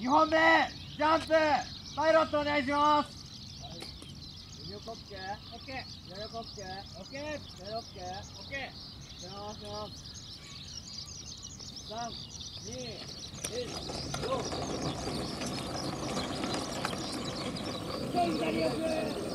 2本目ジャンプパイロットお願いします。横オッケーオッケー横オッケーオッケー横オッケーオッケーしますします三二一ゴ左奥